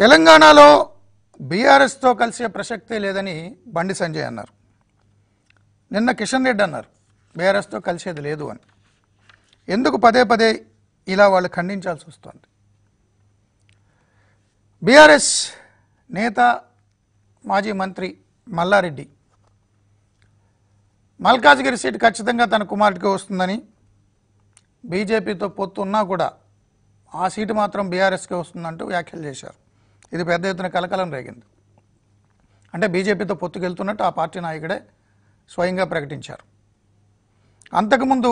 తెలంగాణలో బీఆర్ఎస్తో కలిసే ప్రసక్తే లేదని బండి సంజయ్ అన్నారు. నిన్న కిషన్ రెడ్డి అన్నారు బీఆర్ఎస్తో కలిసేది లేదు అని. ఎందుకు పదే పదే ఇలా వాళ్ళు ఖండించాల్సి వస్తుంది? బీఆర్ఎస్ నేత మాజీ మంత్రి మల్లారెడ్డి మల్కాజ్గిరి సీటు ఖచ్చితంగా తన కుమారుడికి వస్తుందని బీజేపీతో పొత్తు ఉన్నా కూడా ఆ సీటు మాత్రం బీఆర్ఎస్కే వస్తుందంటూ వ్యాఖ్యలు చేశారు. ఇది పెద్ద ఎత్తున కలకలం రేగింది. అంటే బీజేపీతో పొత్తుకెళ్తున్నట్టు ఆ పార్టీ నాయకుడే స్వయంగా ప్రకటించారు. అంతకుముందు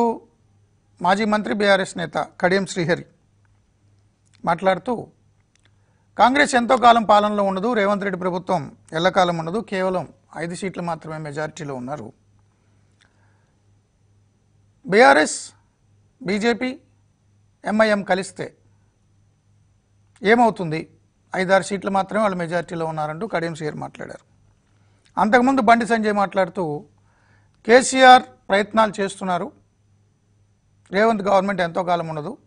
మాజీ మంత్రి బీఆర్ఎస్ నేత కడియం శ్రీహరి మాట్లాడుతూ కాంగ్రెస్ ఎంతో కాలం పాలనలో ఉండదు రేవంత్ రెడ్డి ప్రభుత్వం ఎల్లకాలం ఉండదు కేవలం ఐదు సీట్లు మాత్రమే మెజారిటీలో ఉన్నారు. బీఆర్ఎస్ బీజేపీ ఎంఐఎం కలిస్తే ఏమవుతుంది? ఐదారు సీట్లు మాత్రమే వాళ్ళు మెజార్టీలో ఉన్నారంటూ కడియం శ్రీహరి మాట్లాడారు. అంతకుముందు బండి సంజయ్ మాట్లాడుతూ కేసీఆర్ ప్రయత్నాలు చేస్తున్నారు. రేవంత్ గవర్నమెంట్ ఎంతో కాలం ఉండదు.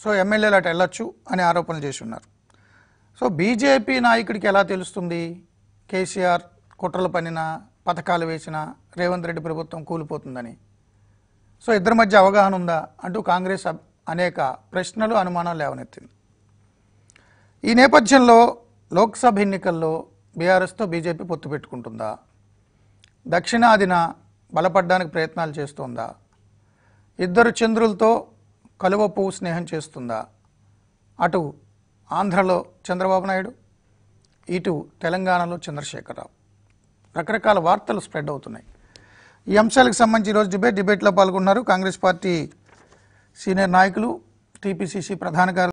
సో ఎమ్మెల్యేలు అటు వెళ్ళొచ్చు అని ఆరోపణలు చేసి ఉన్నారు సో బీజేపీ నాయకుడికి ఎలా తెలుస్తుంది? కేసీఆర్ కుట్రలు పనిన పథకాలు వేసిన రేవంత్ రెడ్డి ప్రభుత్వం కూలిపోతుందని. సో ఇద్దరి మధ్య అవగాహన ఉందా? అంటూ కాంగ్రెస్ అబ్- అనేక ప్రశ్నలు అనుమానాలు లేవనెత్తింది. ఈ నేపథ్యంలో లోక్సభ ఎన్నికల్లో బీఆర్ఎస్తో బీజేపీ పొత్తు పెట్టుకుంటుందా? దక్షిణాదిన బలపడడానికి ప్రయత్నాలు చేస్తోందా? ఇద్దరు చంద్రులతో కలువ పువ్వు స్నేహం చేస్తుందా? అటు ఆంధ్రలో చంద్రబాబు నాయుడు ఇటు తెలంగాణలో చంద్రశేఖరరావు. రకరకాల వార్తలు స్ప్రెడ్ అవుతున్నాయి. ఈ అంశాలకు సంబంధించి ఈరోజు డిబేట్ డిబేట్లో పాల్గొన్నారు కాంగ్రెస్ పార్టీ సీనియర్ నాయకులు టీపీసీసీ ప్రధాన